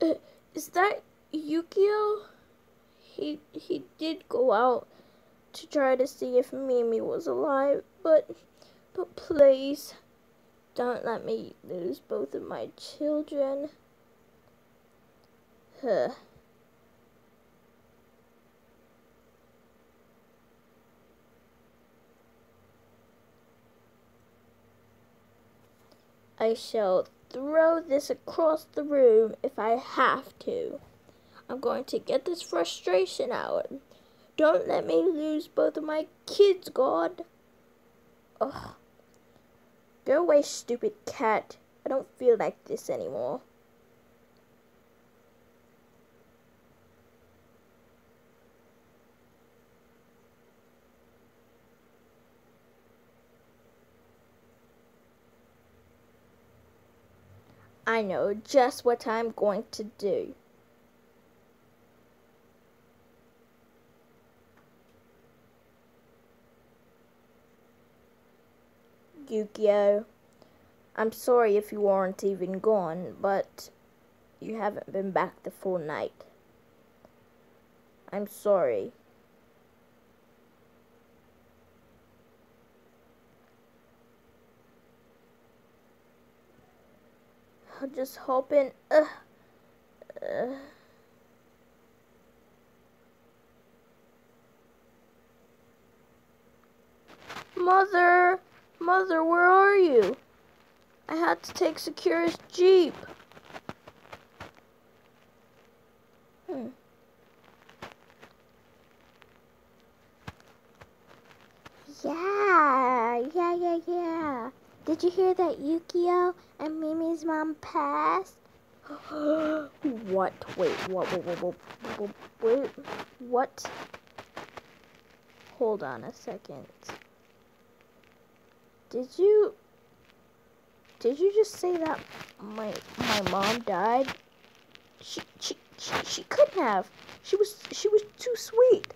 Is that Yukio? He he did go out to try to see if Mimi was alive, but but please don't let me lose both of my children. Huh. I shall throw this across the room if I have to. I'm going to get this frustration out. Don't let me lose both of my kids, God. Ugh. Go away, stupid cat. I don't feel like this anymore. I know just what I'm going to do. Yukio, I'm sorry if you aren't even gone, but you haven't been back the full night. I'm sorry. I'm just hoping. Uh, uh. Mother, mother, where are you? I had to take Securus Jeep. Hmm. Yeah. Did you hear that Yukio and Mimi's mom passed? what? Wait, what, what, what, what, what, wait, what? Hold on a second. Did you, did you just say that my, my mom died? She, she, she, she couldn't have. She was, she was too sweet.